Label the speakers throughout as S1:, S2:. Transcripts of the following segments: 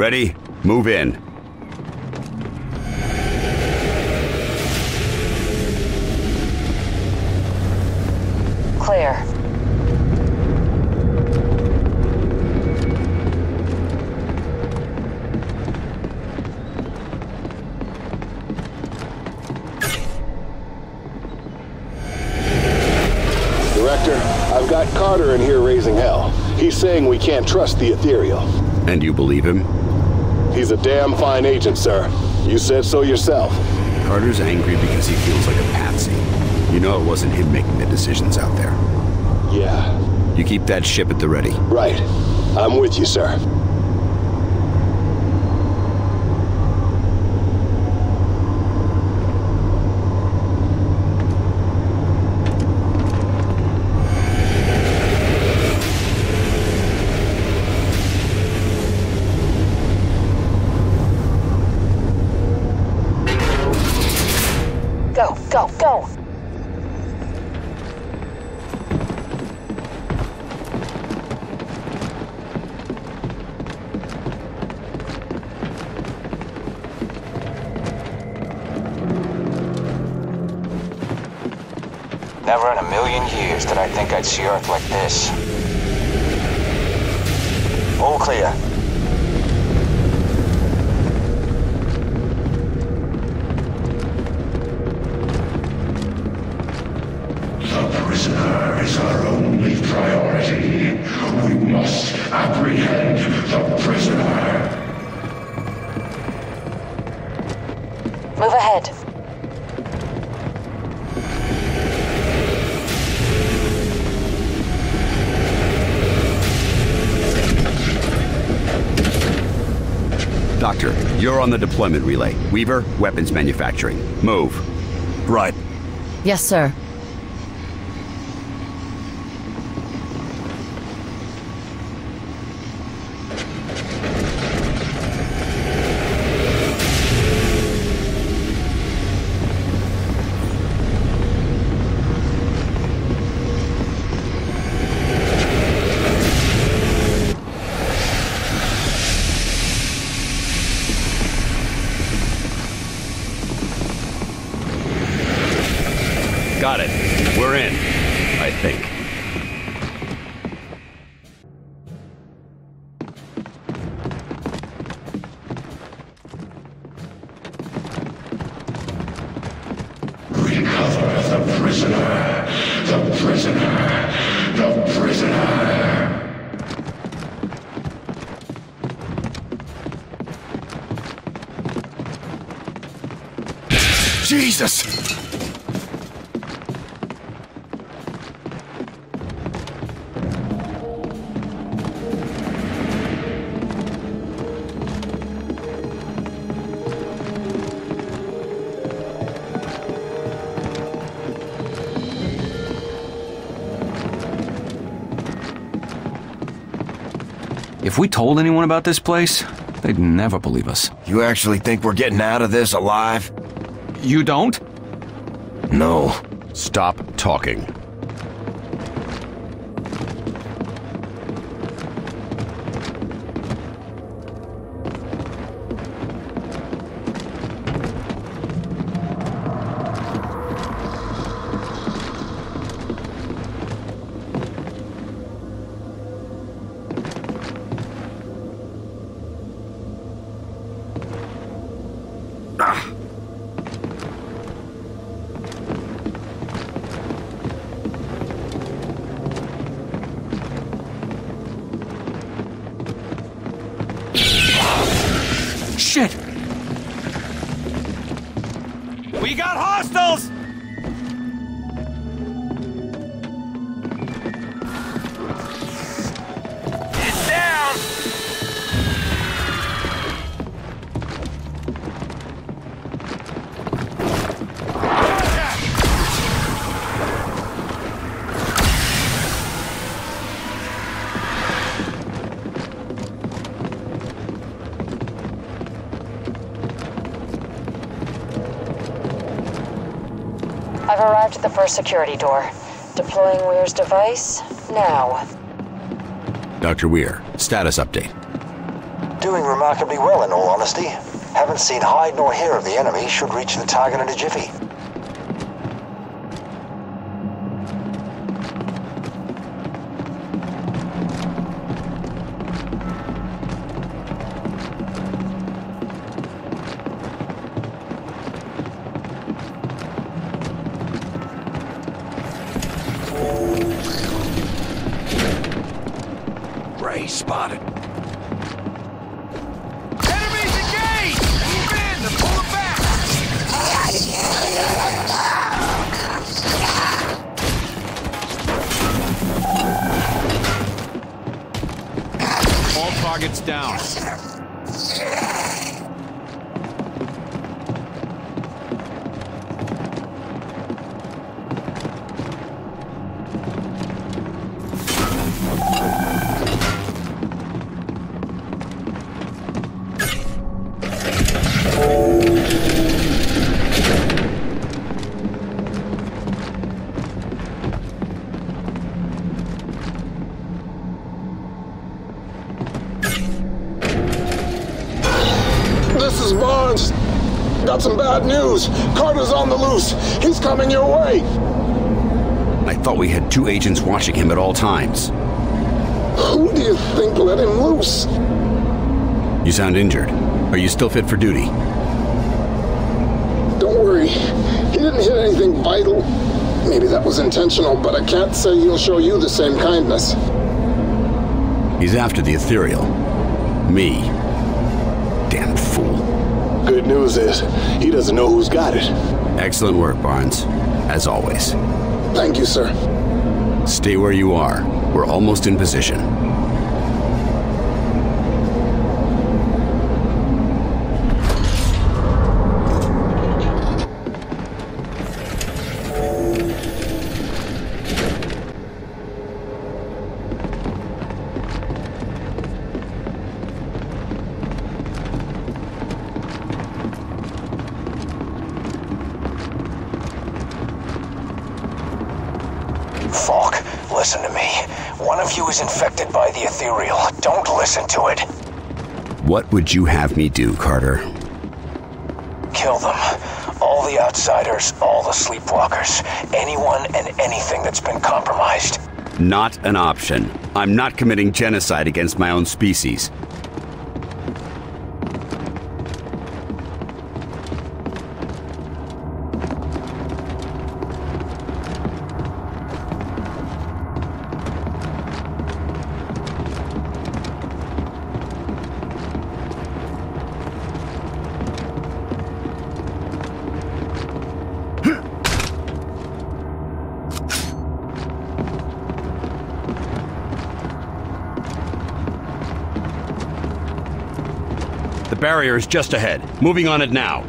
S1: Ready? Move in.
S2: Clear.
S3: Director, I've got Carter in here raising hell. He's saying we can't trust the Ethereal.
S1: And you believe him?
S3: He's a damn fine agent, sir. You said so yourself.
S1: Carter's angry because he feels like a patsy. You know it wasn't him making the decisions out there.
S3: Yeah,
S1: You keep that ship at the ready.
S3: right. I'm with you, sir.
S4: Years did I think I'd see Earth like this. All clear.
S1: You're on the deployment relay. Weaver, weapons manufacturing. Move.
S5: Right.
S6: Yes, sir.
S7: We told anyone about this place, they'd never believe us.
S5: You actually think we're getting out of this alive?
S7: You don't?
S5: No.
S1: Stop talking.
S2: I've arrived at the first security door. Deploying Weir's device now.
S1: Dr. Weir, status update.
S8: Doing remarkably well, in all honesty. Haven't seen hide nor hair of the enemy. Should reach the target in a jiffy.
S9: Got bad news. Carter's on the loose. He's coming your way.
S1: I thought we had two agents watching him at all times.
S9: Who do you think let him loose?
S1: You sound injured. Are you still fit for duty?
S9: Don't worry. He didn't hit anything vital. Maybe that was intentional, but I can't say he'll show you the same kindness.
S1: He's after the ethereal. Me. Damn fool.
S9: Good news is, he doesn't know who's got it.
S1: Excellent work, Barnes. As always.
S9: Thank you, sir.
S1: Stay where you are. We're almost in position. Would you have me do, Carter?
S8: Kill them. All the outsiders, all the sleepwalkers, anyone and anything that's been compromised.
S1: Not an option. I'm not committing genocide against my own species. Barrier is just ahead. Moving on it now.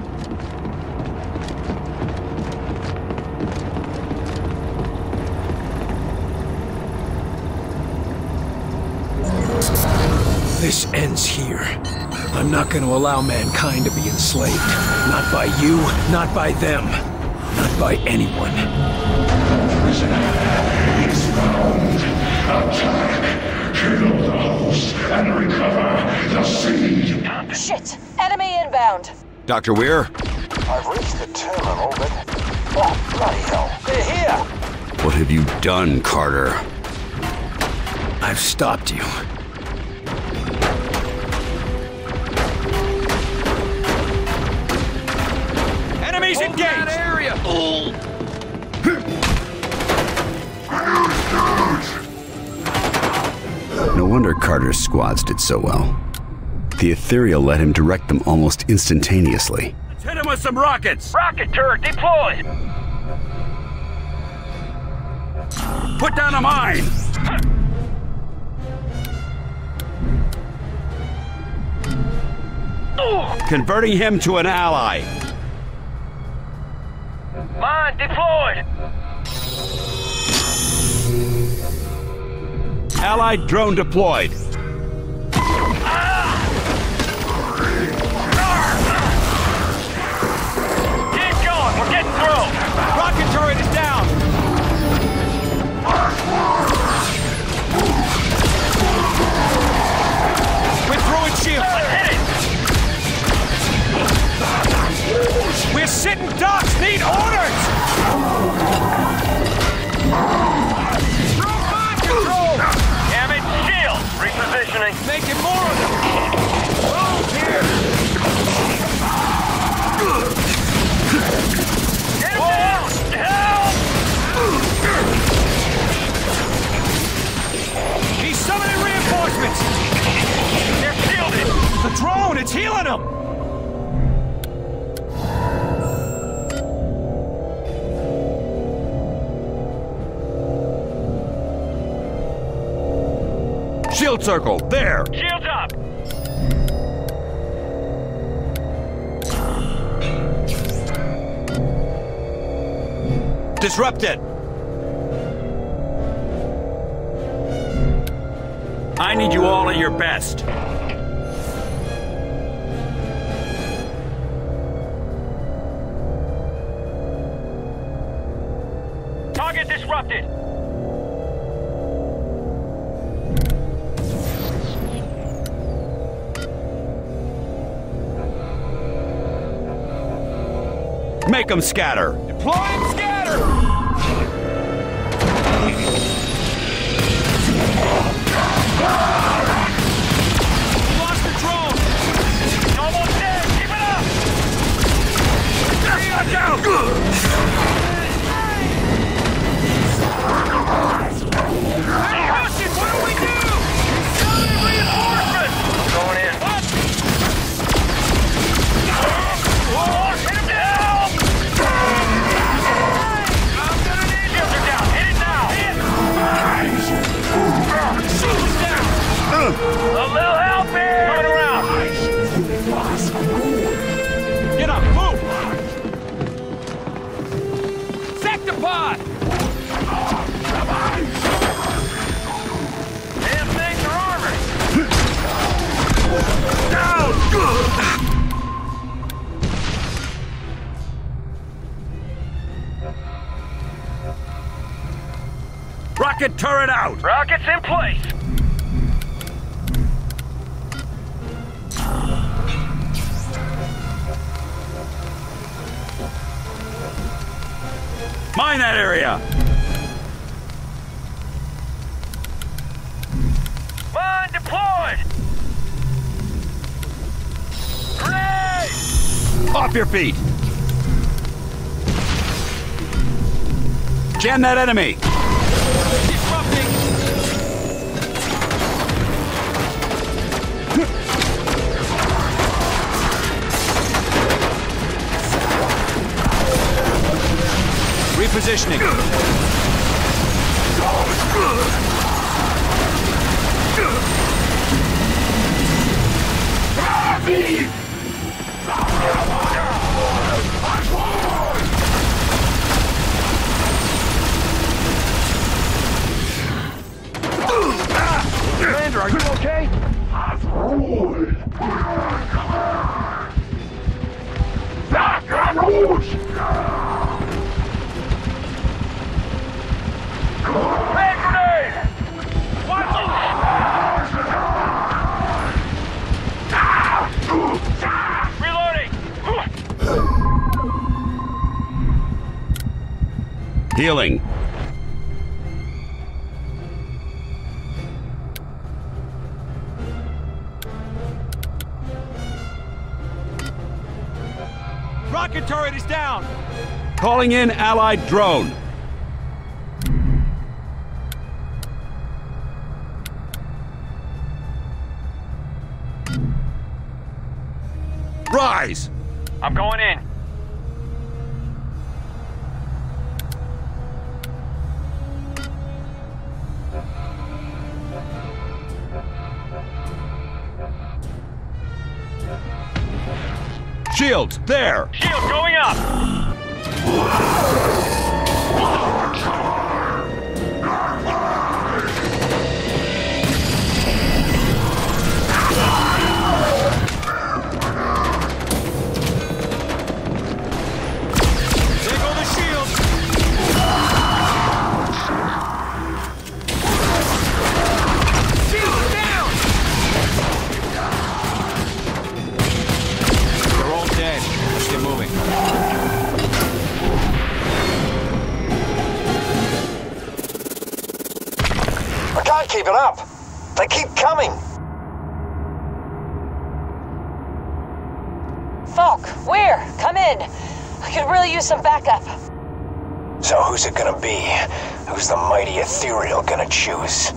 S4: This ends here. I'm not going to allow mankind to be enslaved. Not by you, not by them, not by anyone.
S10: It's found. Attack. Kill the host and recover the seed.
S2: Shit! Enemy inbound.
S1: Dr. Weir,
S8: I've reached the terminal, but. Oh, bloody hell. They're here!
S1: what have you done, Carter?
S4: I've stopped you.
S11: Enemies engaged! That area!
S1: No wonder Carter's squads did so well. The ethereal let him direct them almost instantaneously.
S11: Hit him with some rockets!
S12: Rocket turret deployed!
S11: Put down a mine! Converting him to an ally.
S12: Mine deployed!
S11: Allied drone deployed.
S1: Shield circle, there!
S12: Shields up!
S1: Disrupt it! I need you all at your best. Make them scatter.
S11: Deploy and scatter!
S1: Lost Rocket turret out!
S12: Rockets in place.
S1: Mine that area!
S12: Mine deployed. Grenade!
S1: Off your feet! Jam that enemy! Repositioning.
S12: Commander, are you okay? Hand
S1: Healing.
S11: Rocket turret is down!
S1: Calling in allied drone. Rise!
S12: I'm going in.
S1: Shields, there!
S12: Shield going up!
S8: I keep it up. They keep coming.
S2: Faulke, where? Come in. I could really use some backup.
S8: So who's it gonna be? Who's the mighty ethereal gonna choose?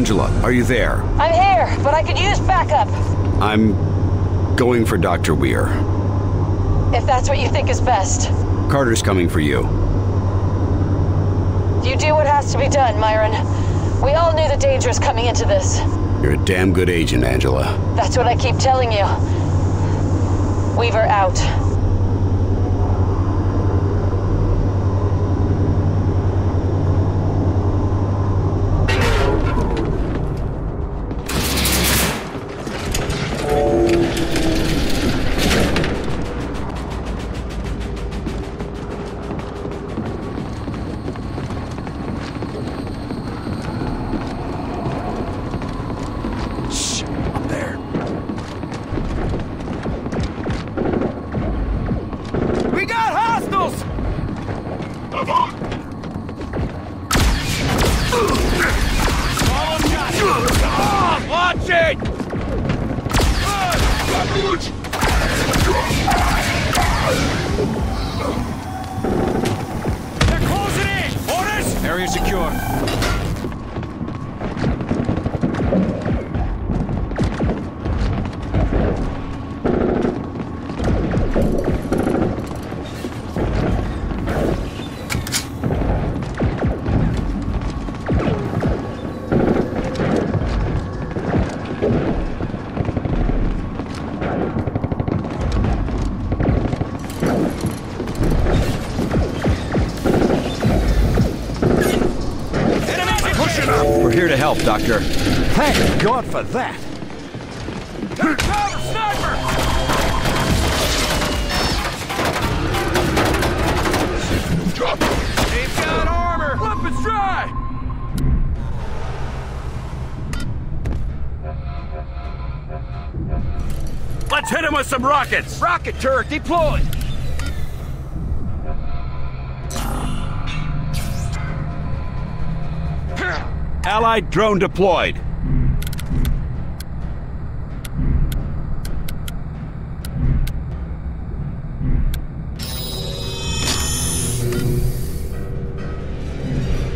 S13: Angela, are you there?
S2: I'm here, but I could use backup.
S13: I'm going for Dr. Weir.
S2: If that's what you think is best.
S13: Carter's coming for you.
S2: You do what has to be done, Myron. We all knew the dangers coming into this.
S13: You're a damn good agent, Angela.
S2: That's what I keep telling you. Weaver out.
S1: Help, Doctor.
S5: Thank God for that.
S12: Sniper! They've got armor! Weapons dry!
S1: Let's hit him with some rockets!
S12: Rocket turret deployed!
S1: Allied drone deployed.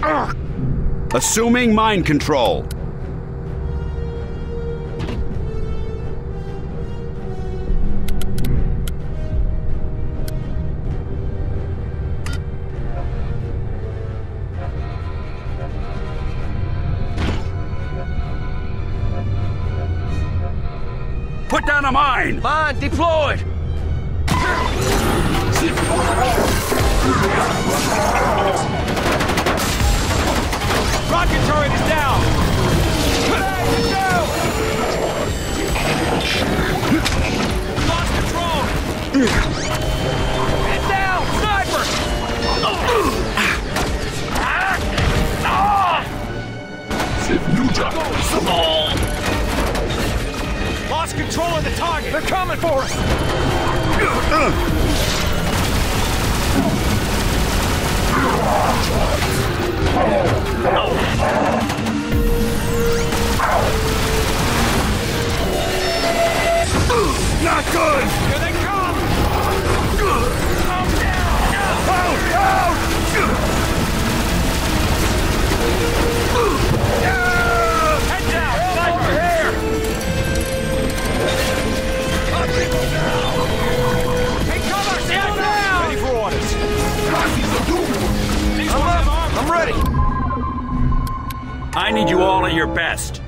S1: Ah. Assuming mind control. Mine!
S12: Deployed! Rocket turret is down! Is down! Lost control! Control of the target! They're coming for us!
S1: Not good!
S11: Here they come! Calm down!
S1: Out! Out!
S12: Head Down!
S14: Ready for orders. I'm ready.
S1: I need you all at your best.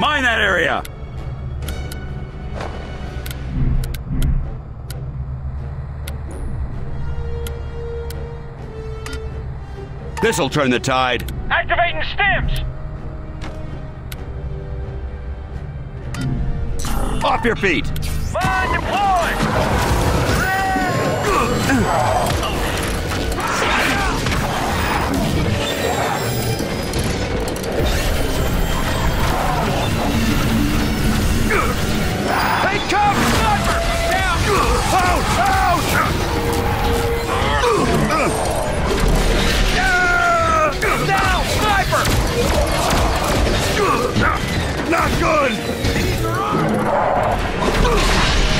S1: Mine that area! This'll turn the tide. Off your feet!
S12: Mine deployed!
S11: Hey, cover! Sniper! Down!
S1: Out! Out!
S11: Down! Sniper!
S1: Not good!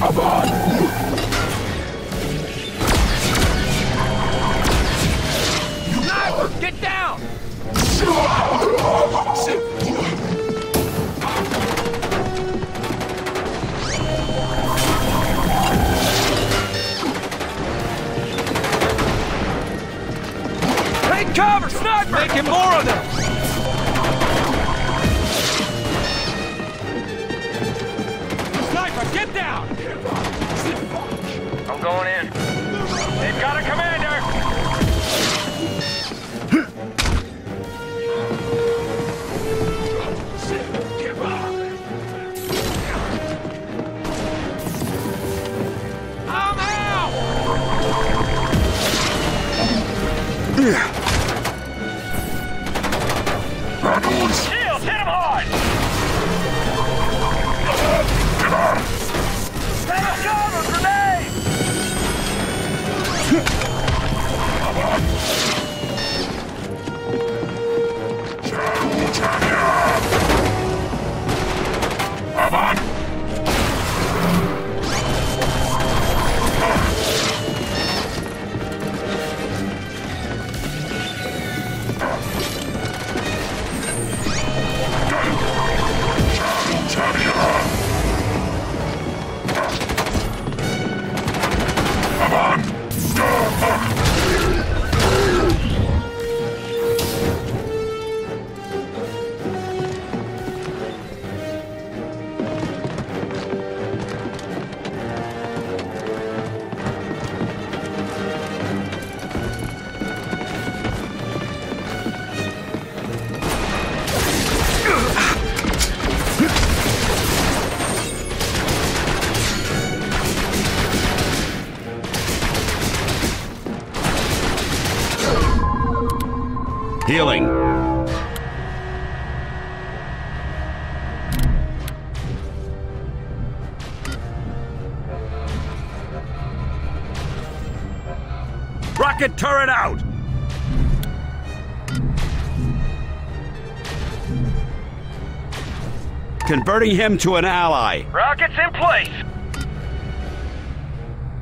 S11: Take cover! Sniper! Making more of them!
S12: Going in.
S1: Rocket turret out! Converting him to an ally.
S12: Rockets in place!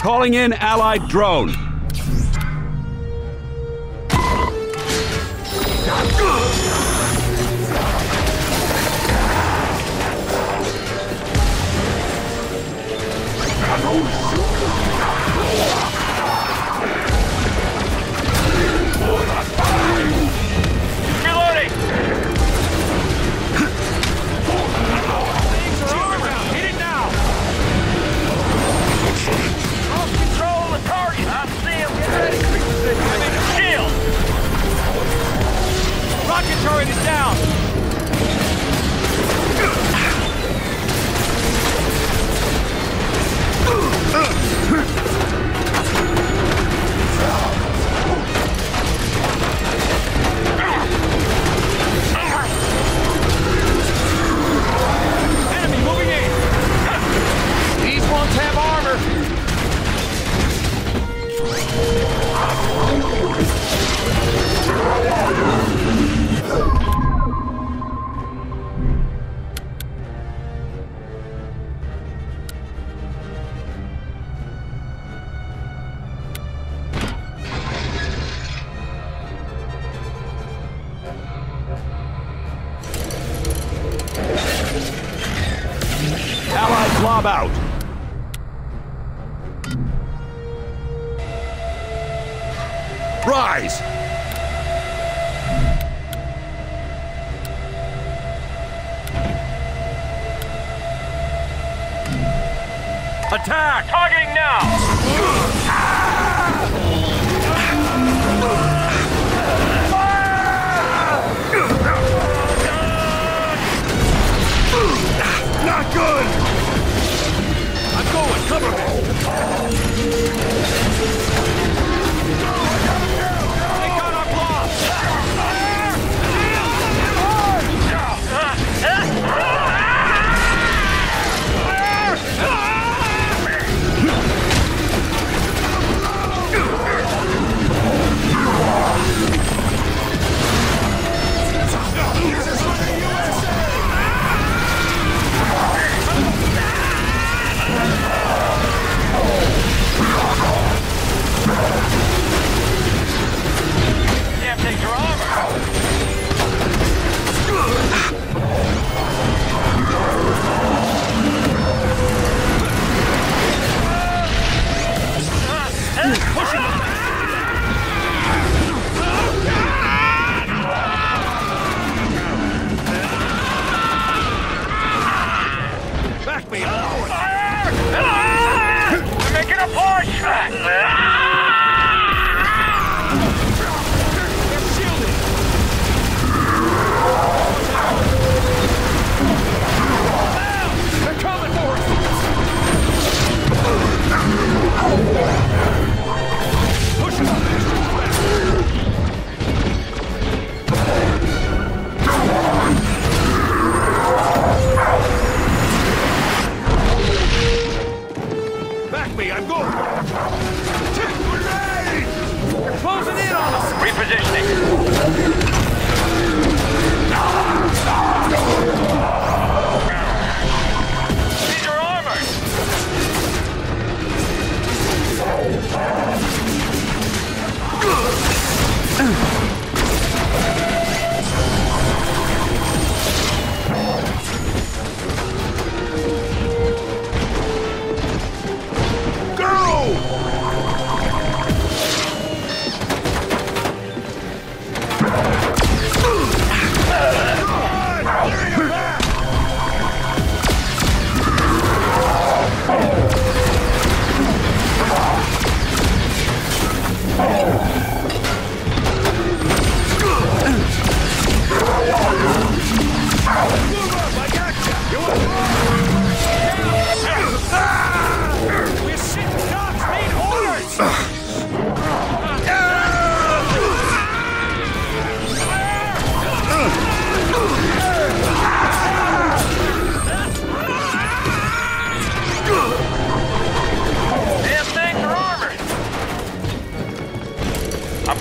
S1: Calling in allied drone.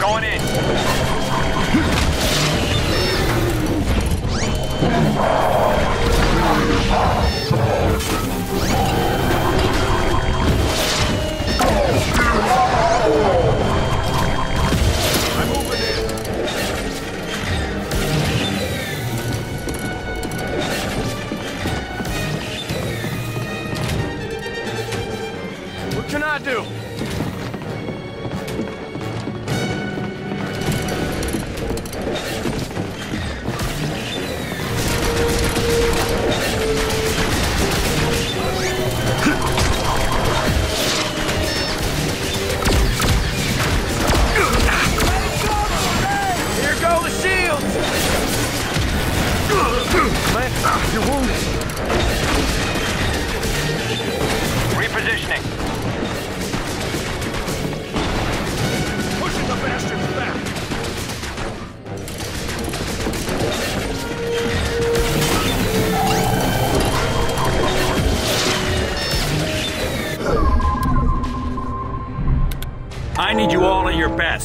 S12: Going in. your wounds.
S15: Repositioning.
S12: Pushing the bastards back. I need you all at your best.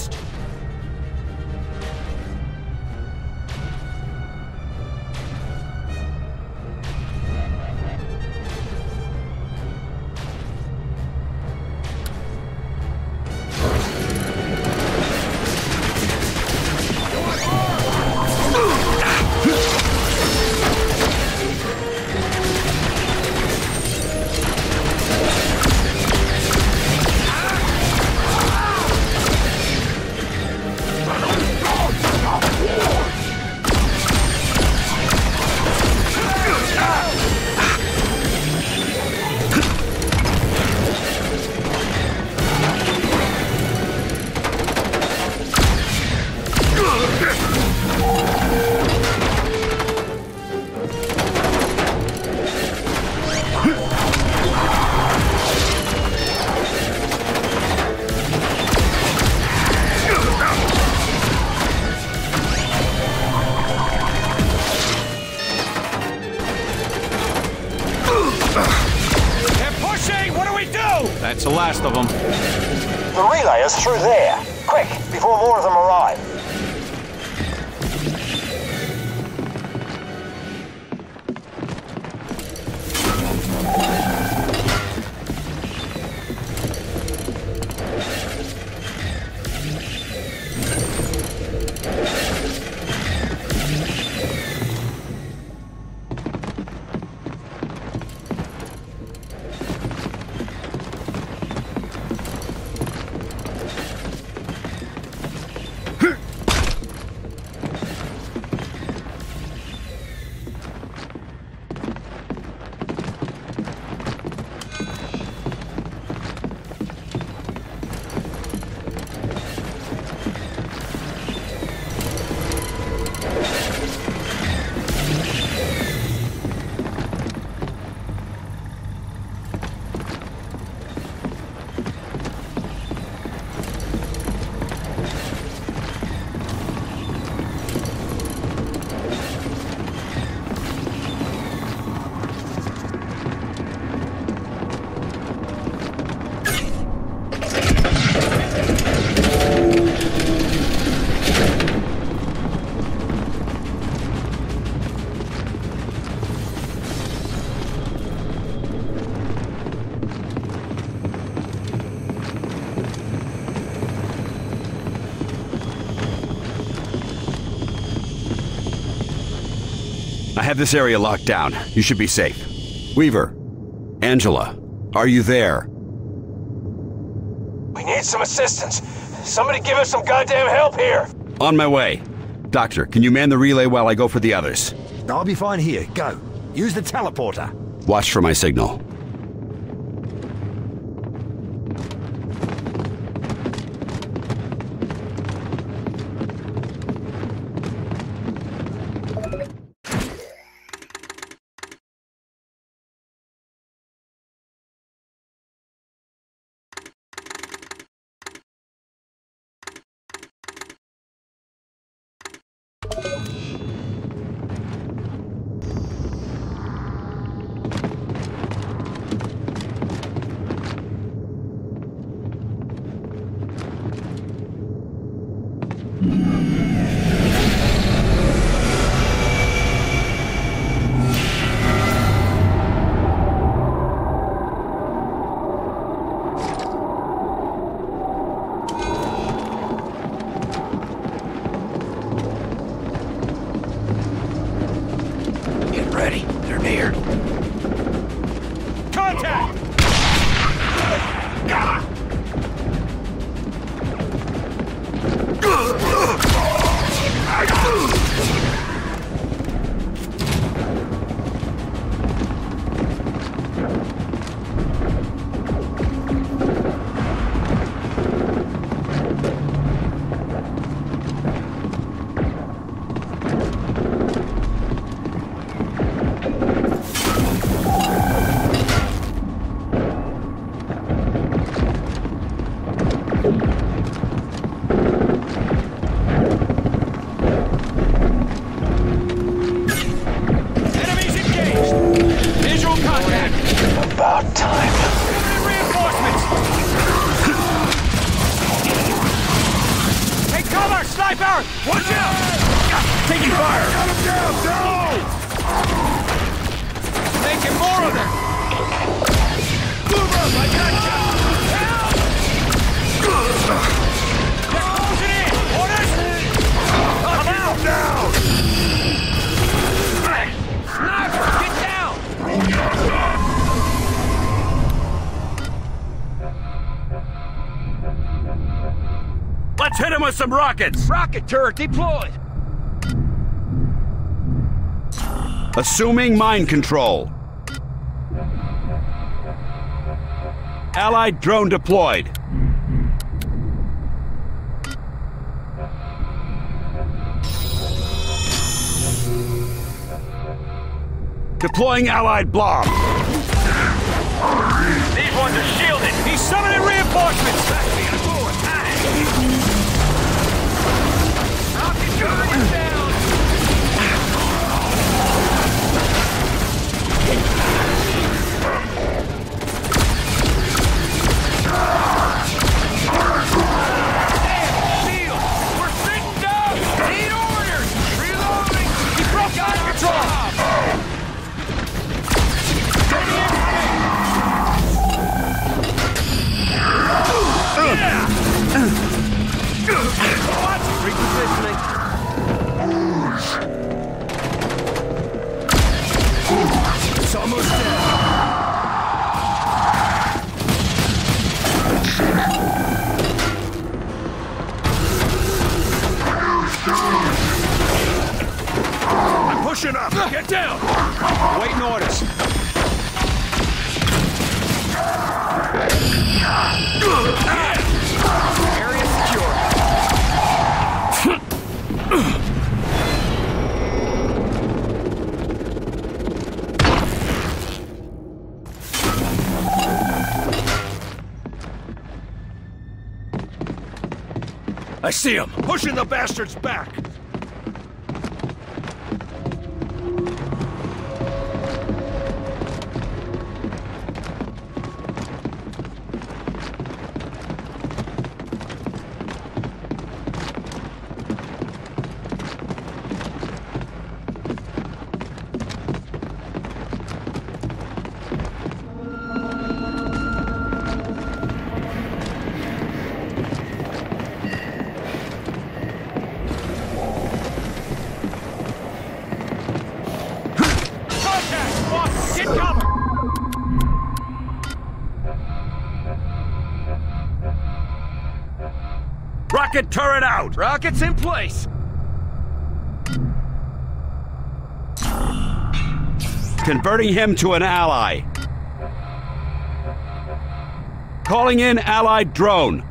S1: Have this area locked down. You should be safe. Weaver, Angela, are you there?
S8: We need some assistance. Somebody give us some goddamn help here.
S1: On my way. Doctor, can you man the relay while I go for the others?
S5: I'll be fine here. Go. Use the teleporter.
S1: Watch for my signal.
S12: Some rockets!
S5: Rocket turret deployed.
S1: Assuming mind control. Allied drone deployed. Deploying Allied blob.
S12: These ones are shielded! He's summoning reinforcements!
S16: Chin up! Get down!
S12: Waiting orders. Area secure.
S16: I see him! Pushing the bastards back!
S12: Rockets in place!
S11: Converting him to an ally. Calling in allied drone.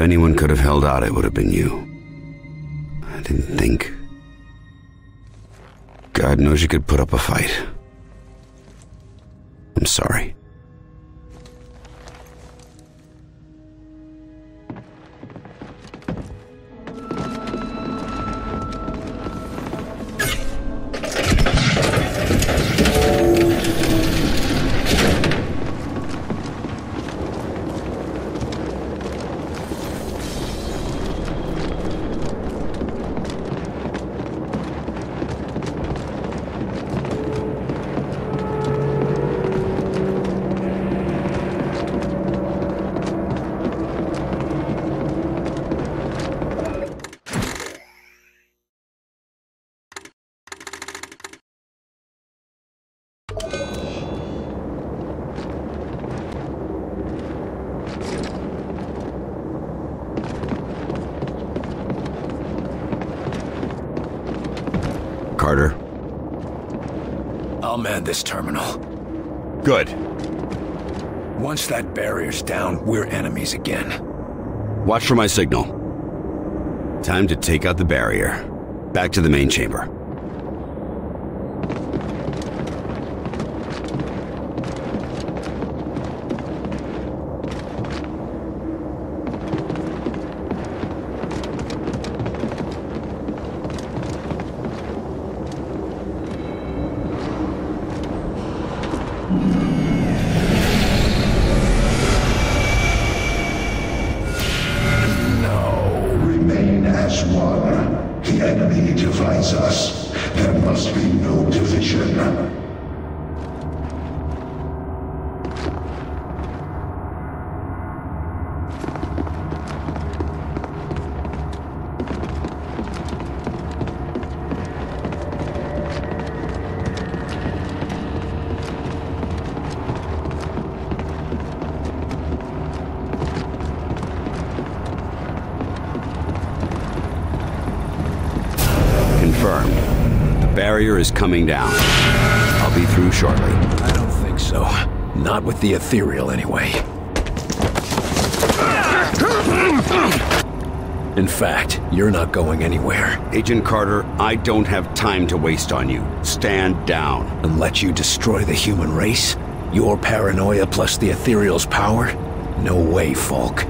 S1: If anyone could have held out, it would have been you. I didn't think. God knows you could put up a fight. I'm sorry.
S4: Again.
S1: Watch for my signal. Time to take out the barrier. Back to the main chamber. Coming down. I'll be through shortly.
S4: I don't think so. Not with the ethereal, anyway. In fact, you're not going anywhere.
S1: Agent Carter, I don't have time to waste on you. Stand down.
S4: And let you destroy the human race? Your paranoia plus the ethereal's power? No way, Faulke.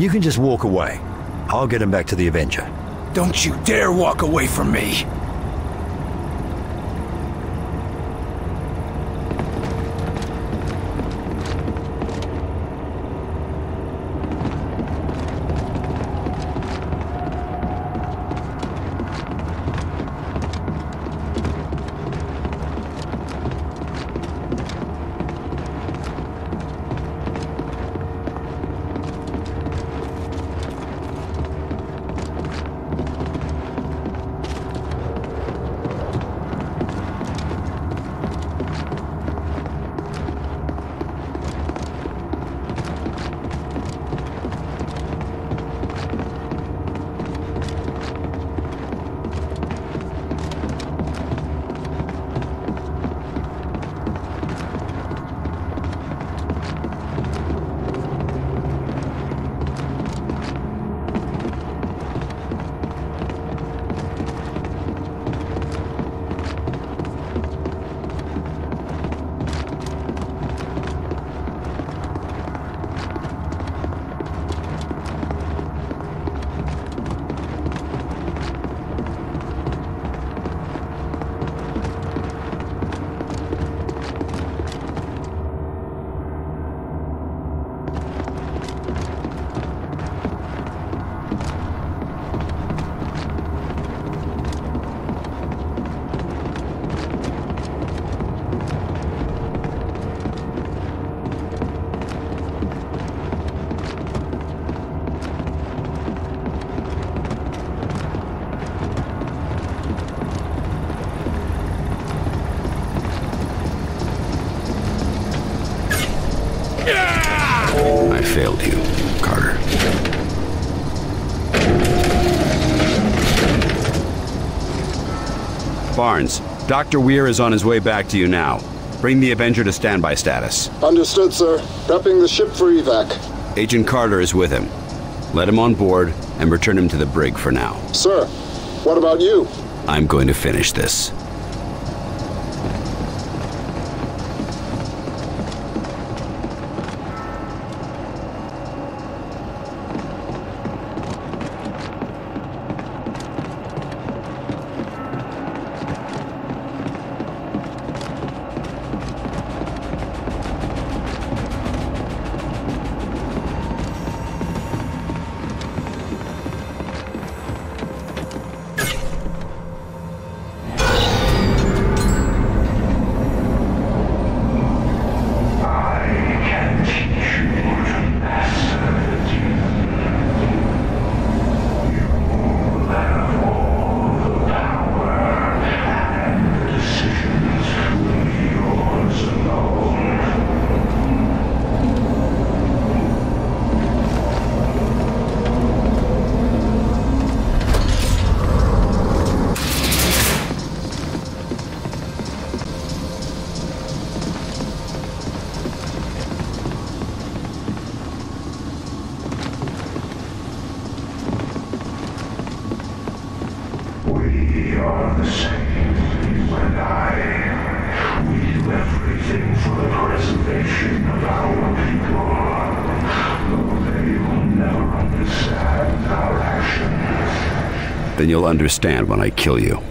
S5: You can just walk away. I'll get him back to the Avenger.
S4: Don't you dare walk away from me!
S1: Dr. Weir is on his way back to you now. Bring the Avenger to standby status.
S3: Understood, sir. Prepping the ship for evac.
S1: Agent Carter is with him. Let him on board and return him to the brig for now.
S3: Sir, what about you?
S1: I'm going to finish this. You'll understand when I kill you.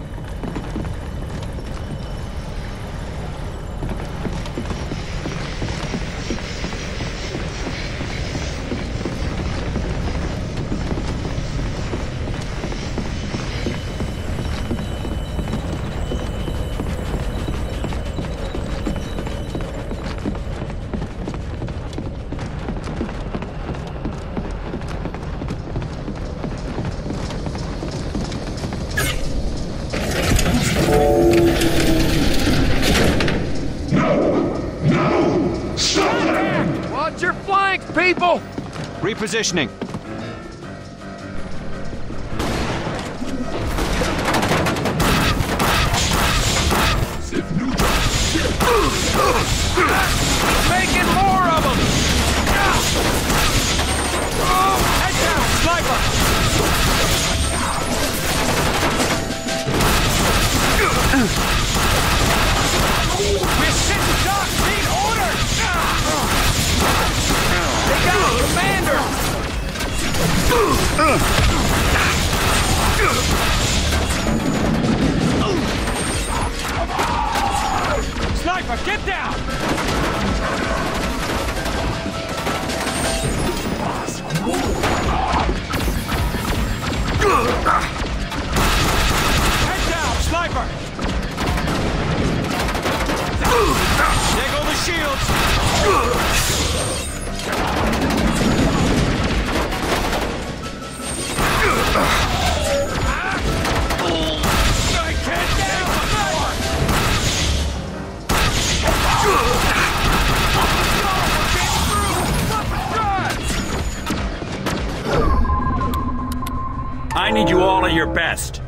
S12: Need
S11: you all at your best.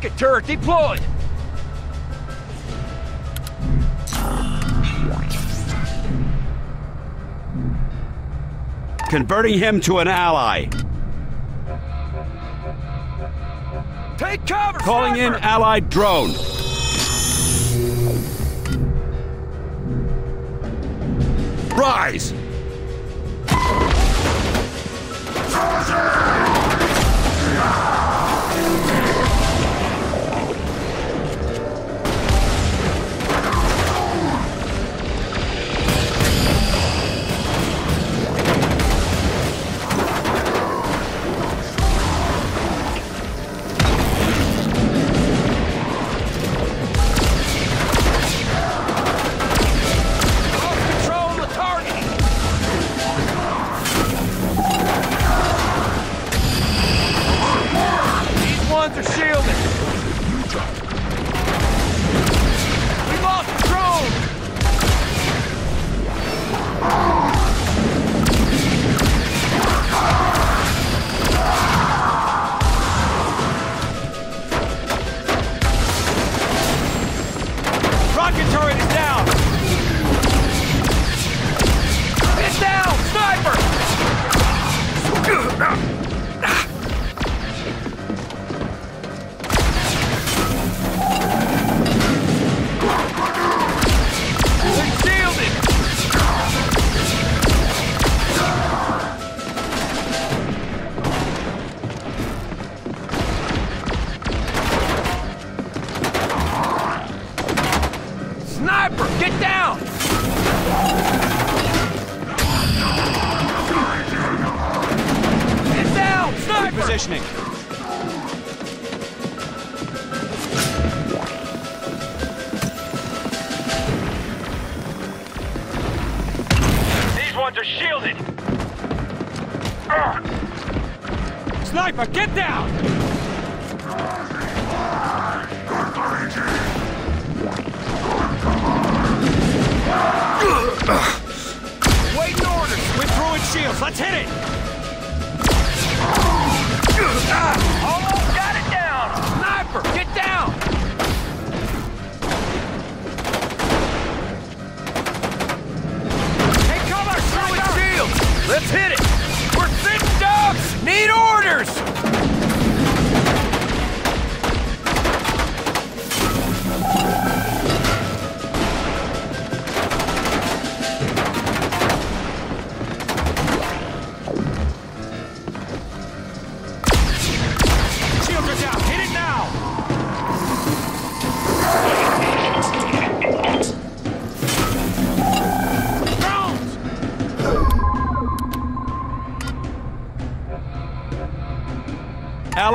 S1: rocket turret
S11: deployed!
S12: Converting him to an ally.
S11: Take cover!
S12: Calling in allied drone.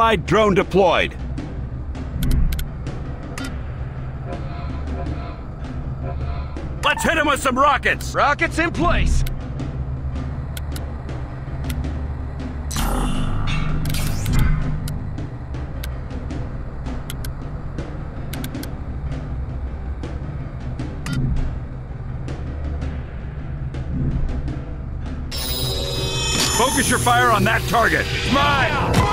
S12: Allied drone deployed.
S1: Let's hit him with some rockets!
S11: Rockets in place!
S1: Focus your fire on that target.
S11: Mine!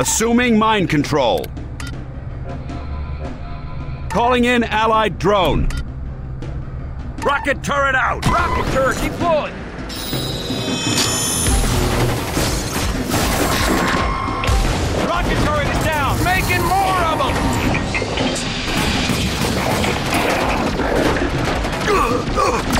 S1: Assuming mind control. Calling in allied drone.
S17: Rocket turret out!
S12: Rocket turret deployed! Rocket turret is down! Making more of them! They're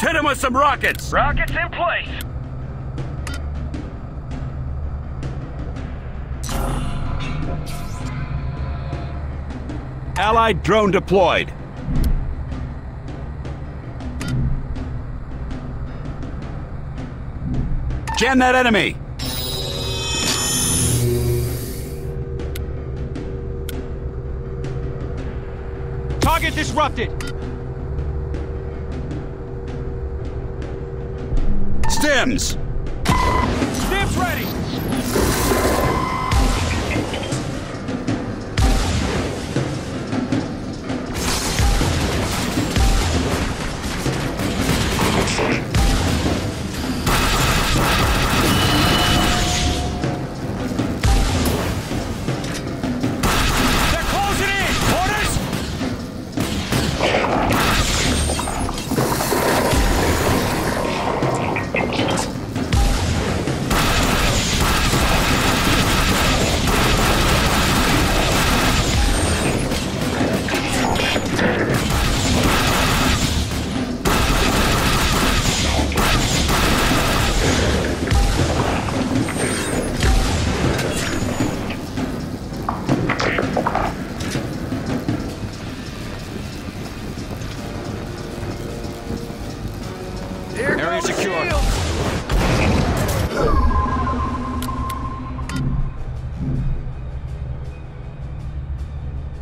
S12: hit him
S17: with some rockets!
S18: Rockets in place.
S1: Allied drone deployed. Jam that enemy! Stims!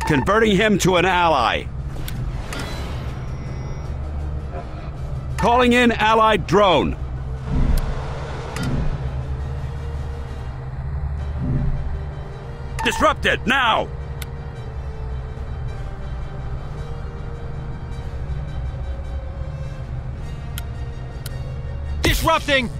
S1: converting him to an ally. Calling in allied drone.
S17: Disrupted, now!
S12: Disrupting!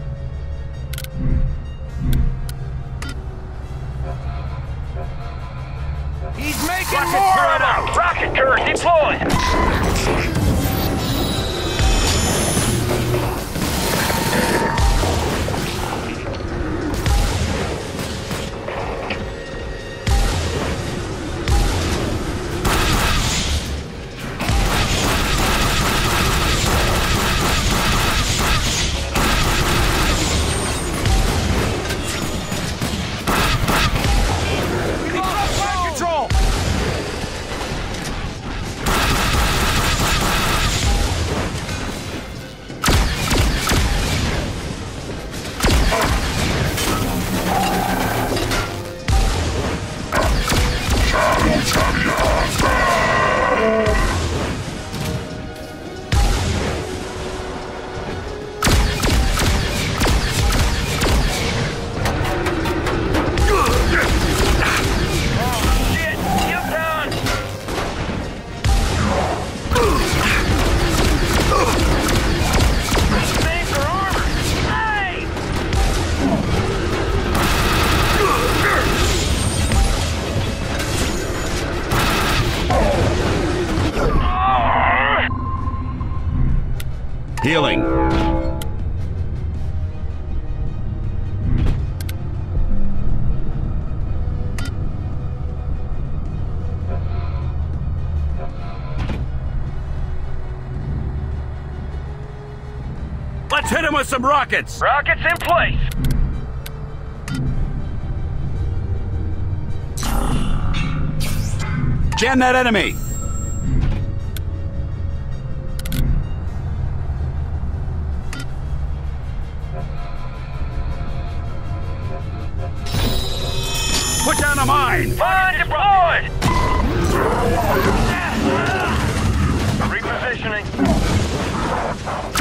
S1: Healing. Let's hit him with some rockets!
S11: Rockets in place!
S1: Jam that enemy! Mine!
S11: Mine deployed! Repositioning.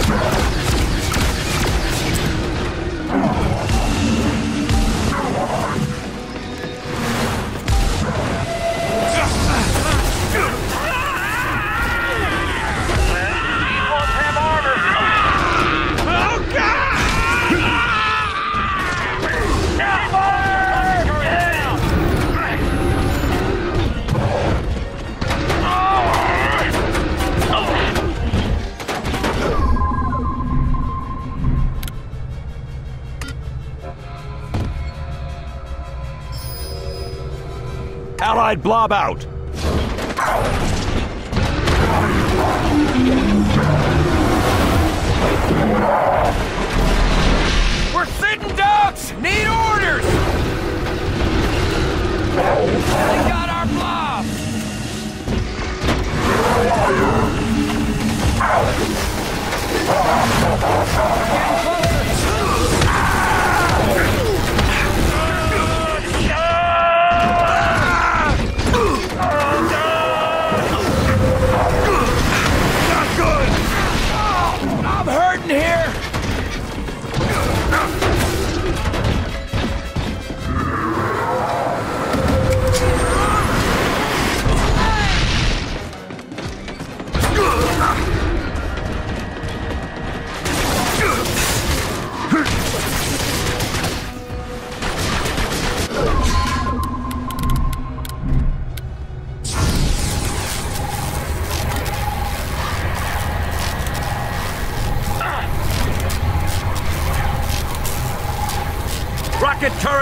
S1: Allied blob out!
S12: We're sitting ducks! Need orders! They got our blob! Not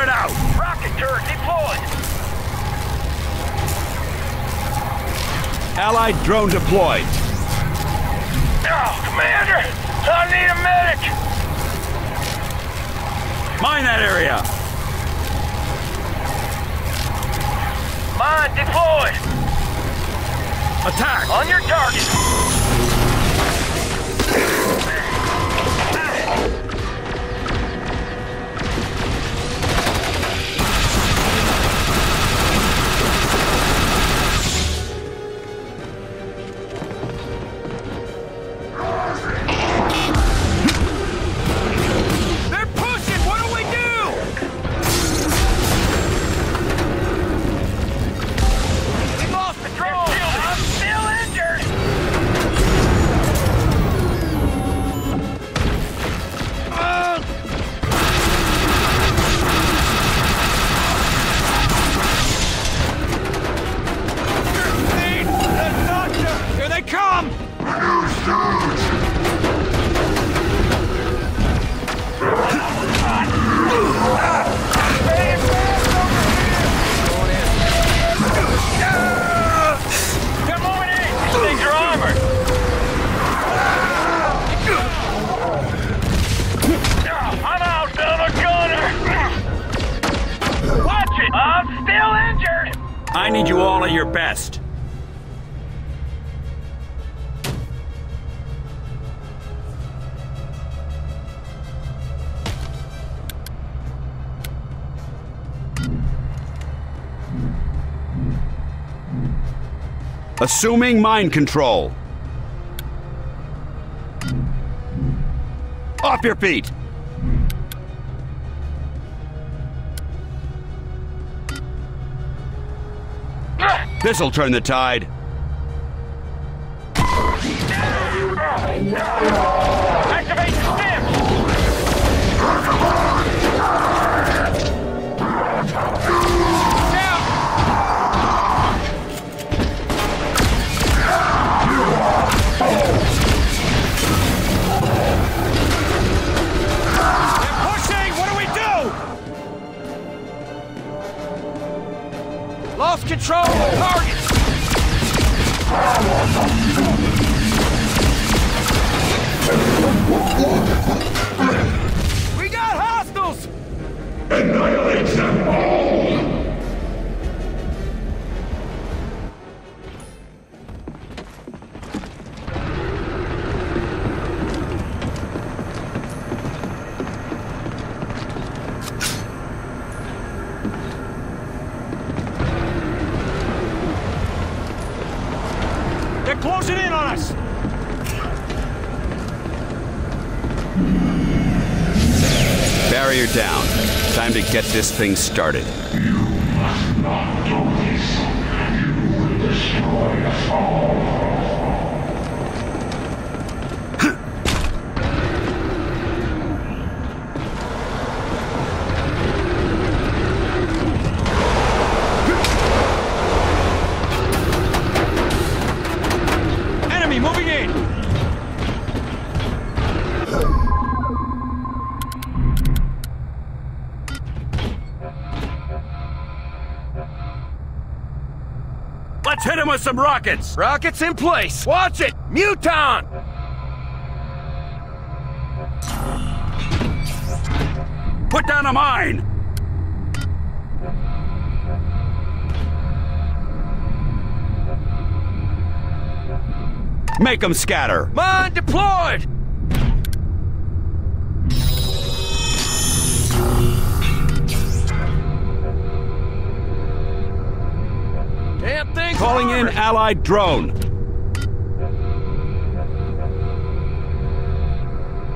S1: Rocket turret out!
S11: Rocket turret deployed.
S1: Allied drone deployed.
S11: Oh, Commander! I need a medic!
S1: Mine that area!
S11: Mine deployed!
S1: Attack!
S11: On your target!
S1: Assuming mind control. Off your feet! This'll turn the tide. To get this thing started.
S19: Not do this. You will destroy us all.
S20: Some rockets!
S12: Rockets in place! Watch it! Muton!
S20: Put down a mine!
S1: Make them scatter.
S12: Mine deployed!
S1: Calling in allied drone.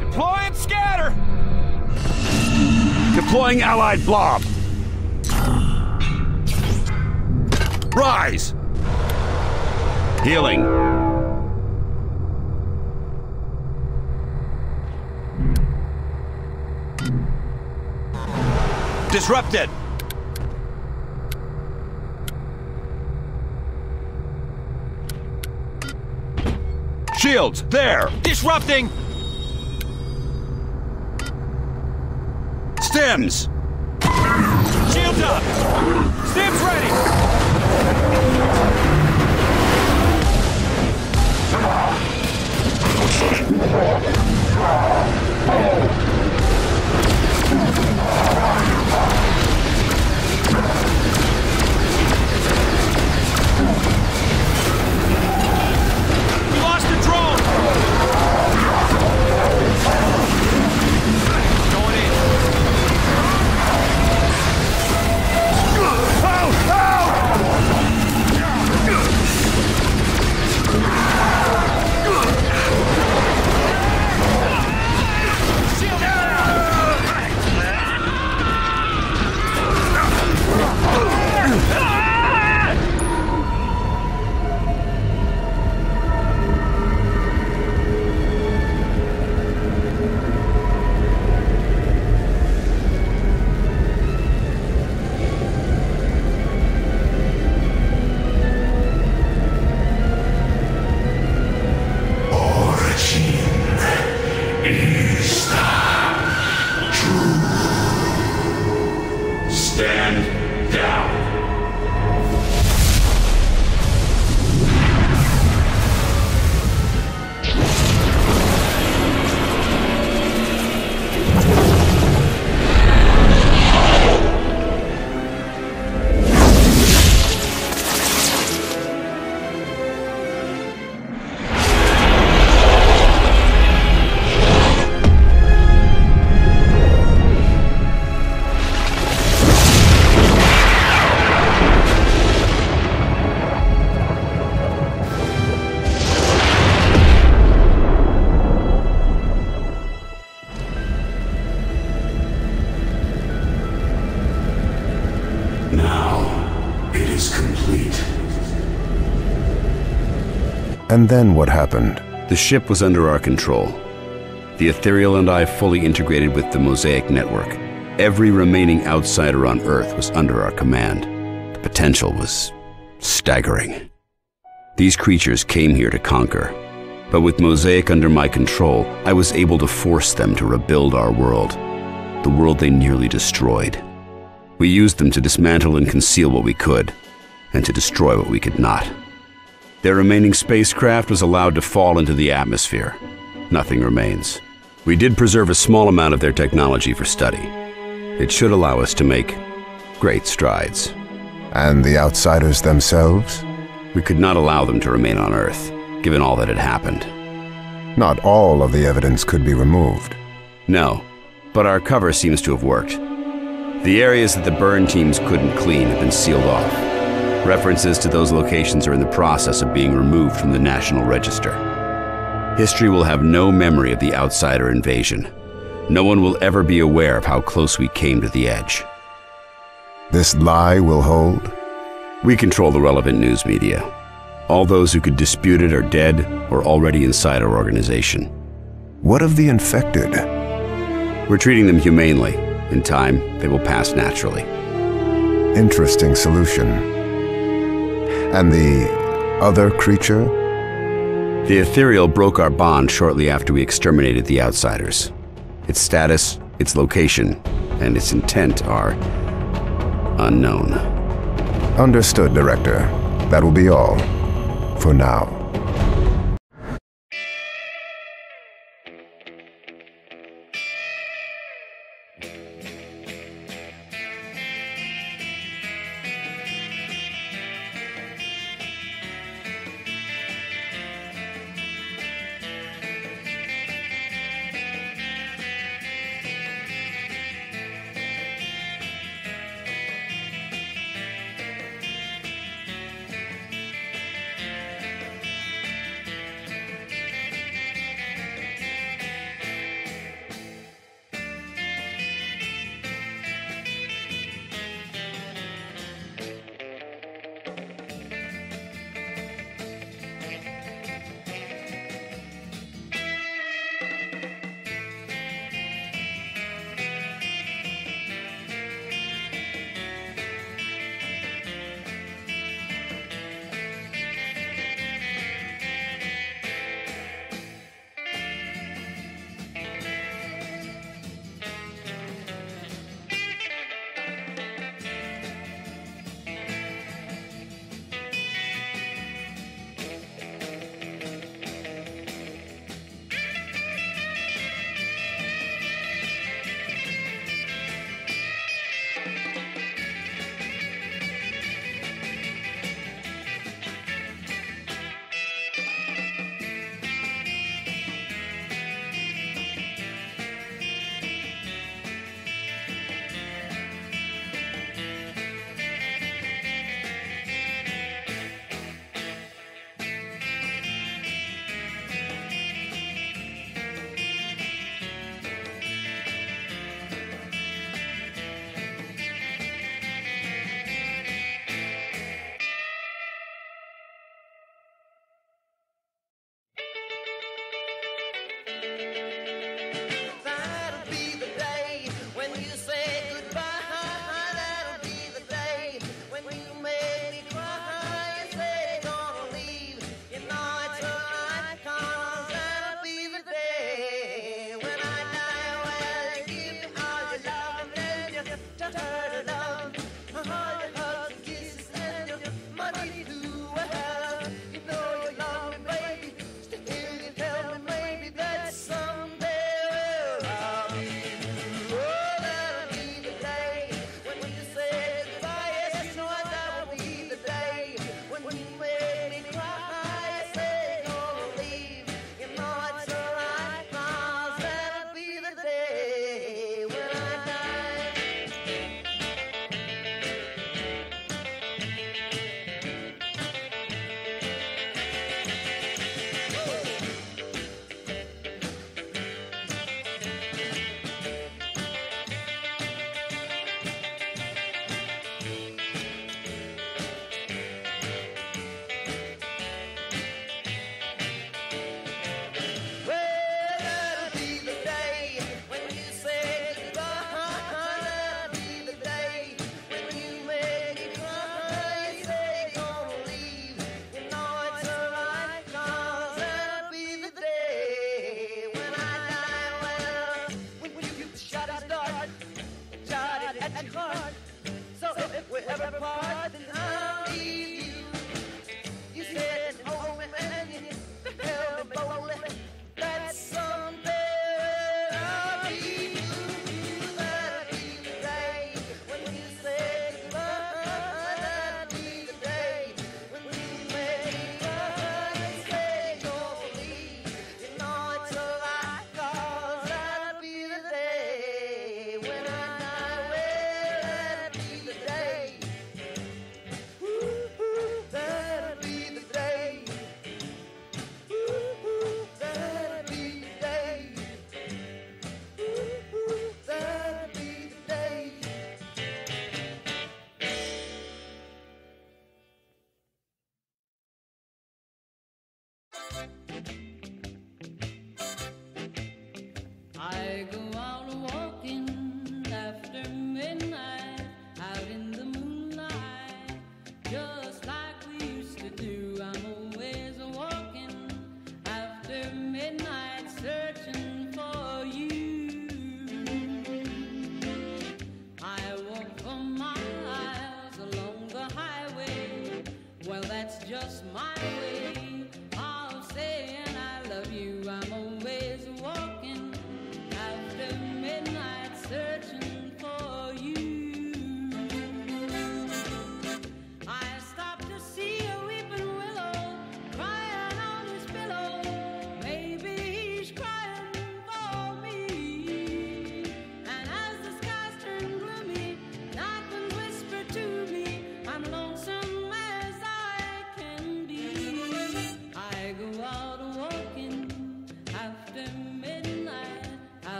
S12: Deploy and scatter!
S1: Deploying allied blob. Rise. Healing. Disrupted. Shields, there.
S12: Disrupting!
S1: Stims.
S12: Shields up! Stims ready! We
S21: And then what happened?
S1: The ship was under our control. The Ethereal and I fully integrated with the Mosaic network. Every remaining outsider on Earth was under our command. The potential was staggering. These creatures came here to conquer. But with Mosaic under my control, I was able to force them to rebuild our world. The world they nearly destroyed. We used them to dismantle and conceal what we could, and to destroy what we could not. Their remaining spacecraft was allowed to fall into the atmosphere. Nothing remains. We did preserve a small amount of their technology for study. It should allow us to make great strides.
S21: And the outsiders themselves?
S1: We could not allow them to remain on Earth, given all that had happened.
S21: Not all of the evidence could be removed.
S1: No, but our cover seems to have worked. The areas that the burn teams couldn't clean have been sealed off. References to those locations are in the process of being removed from the National Register. History will have no memory of the outsider invasion. No one will ever be aware of how close we came to the edge.
S21: This lie will hold?
S1: We control the relevant news media. All those who could dispute it are dead or already inside our organization.
S21: What of the infected?
S1: We're treating them humanely. In time, they will pass naturally.
S21: Interesting solution. And the other creature?
S1: The Ethereal broke our bond shortly after we exterminated the Outsiders. Its status, its location, and its intent are unknown.
S21: Understood, Director. That will be all. For now.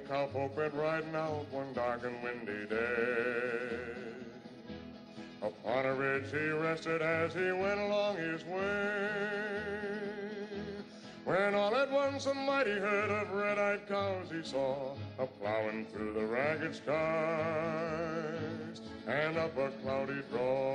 S22: Old cowpoke went riding out one dark and windy day. Upon a ridge he rested as he went along his way. When all at once a mighty herd of red-eyed cows he saw a plowing through the ragged skies and up a cloudy draw.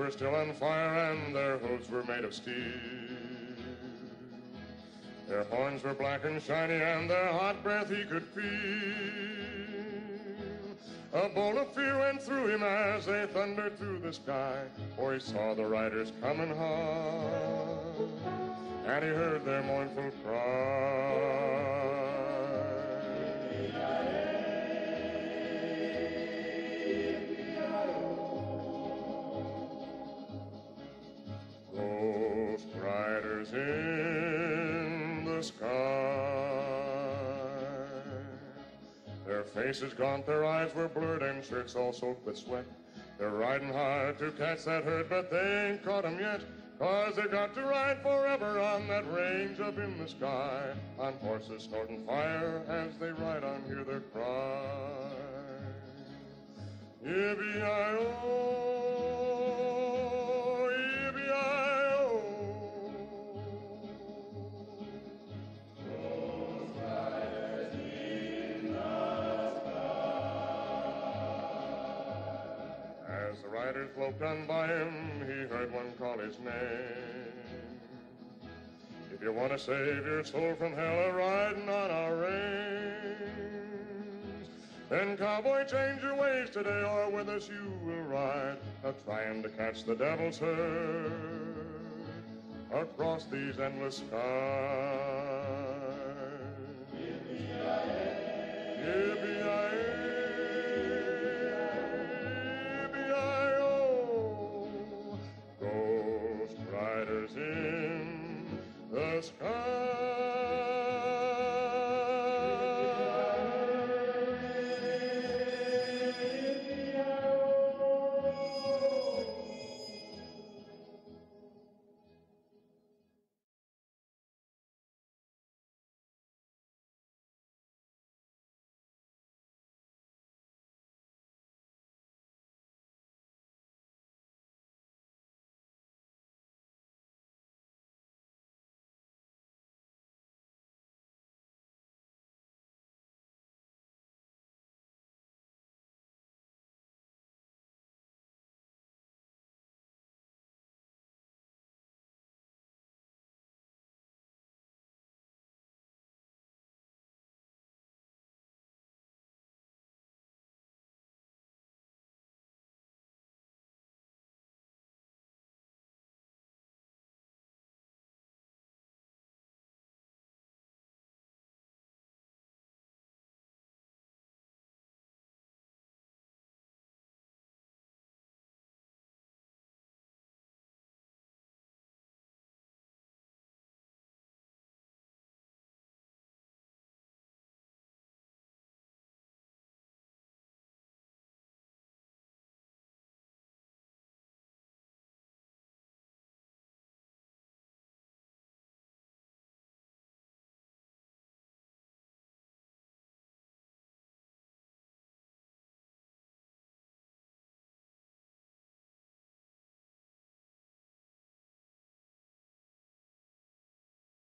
S22: Were still on fire and their hooves were made of steel. Their horns were black and shiny and their hot breath he could feel. A bolt of fear went through him as they thundered through the sky, for he saw the riders coming hard and he heard their mournful cry. Faces gaunt, their eyes were blurred, and shirts all soaked with sweat. They're riding hard to catch that herd, but they ain't caught 'em yet. Cause they got to ride forever on that range up in the sky. On horses snorting fire as they ride on, hear their cry. Yippee-i-oh. Riders loped on by him, he heard one call his name. If you want to save your soul from hell, a riding on our range, then cowboy, change your ways today, or with us you will ride, a trying to catch the devil's herd across these endless skies. Yippee-yi-hey. Yippee Oh.